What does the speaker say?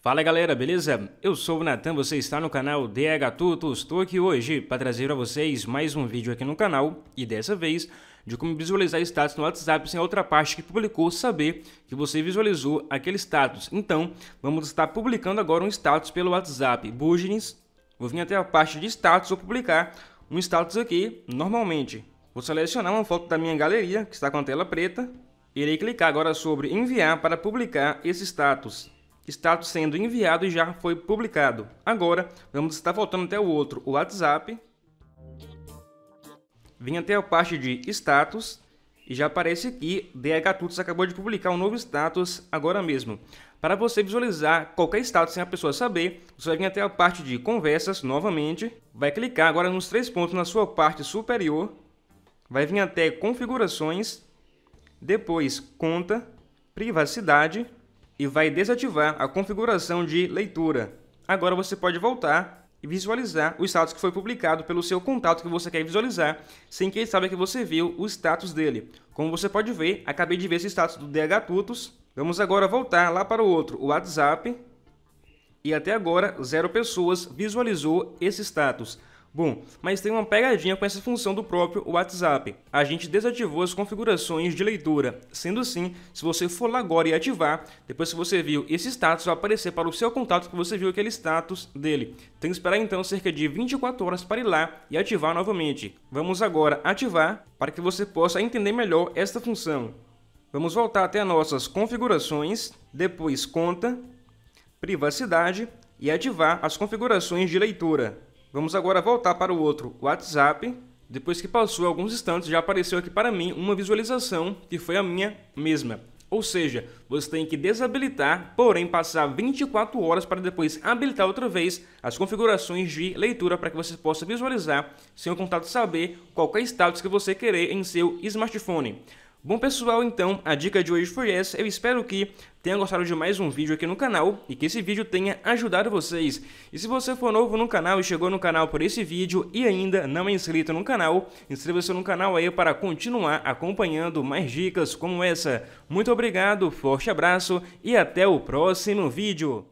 Fala galera, beleza? Eu sou o Natan, você está no canal DH Tutos. Estou aqui hoje para trazer a vocês mais um vídeo aqui no canal e dessa vez de como visualizar status no WhatsApp sem a outra parte que publicou saber que você visualizou aquele status. Então, vamos estar publicando agora um status pelo WhatsApp Business. Vou vir até a parte de status, vou publicar um status aqui normalmente. Vou selecionar uma foto da minha galeria, que está com a tela preta. Irei clicar agora sobre enviar para publicar esse status status sendo enviado e já foi publicado. Agora, vamos estar voltando até o outro, o WhatsApp. Vim até a parte de status e já aparece aqui, DH Tuts acabou de publicar um novo status agora mesmo. Para você visualizar qualquer status sem a pessoa saber, você vai vir até a parte de conversas novamente, vai clicar agora nos três pontos na sua parte superior, vai vir até configurações, depois conta, privacidade, e vai desativar a configuração de leitura. Agora você pode voltar e visualizar o status que foi publicado pelo seu contato que você quer visualizar, sem que ele saiba que você viu o status dele. Como você pode ver, acabei de ver esse status do DH Tutos. Vamos agora voltar lá para o outro, o WhatsApp. E até agora, zero pessoas visualizou esse status. Bom, mas tem uma pegadinha com essa função do próprio WhatsApp. A gente desativou as configurações de leitura. Sendo assim, se você for lá agora e ativar, depois que você viu esse status, vai aparecer para o seu contato que você viu aquele status dele. Tem que esperar então cerca de 24 horas para ir lá e ativar novamente. Vamos agora ativar para que você possa entender melhor esta função. Vamos voltar até nossas configurações, depois conta, privacidade e ativar as configurações de leitura. Vamos agora voltar para o outro WhatsApp. Depois que passou alguns instantes, já apareceu aqui para mim uma visualização que foi a minha mesma. Ou seja, você tem que desabilitar, porém passar 24 horas para depois habilitar outra vez as configurações de leitura para que você possa visualizar sem o contato saber qualquer status que você querer em seu smartphone. Bom pessoal, então a dica de hoje foi essa, eu espero que tenha gostado de mais um vídeo aqui no canal e que esse vídeo tenha ajudado vocês. E se você for novo no canal e chegou no canal por esse vídeo e ainda não é inscrito no canal, inscreva-se no canal aí para continuar acompanhando mais dicas como essa. Muito obrigado, forte abraço e até o próximo vídeo.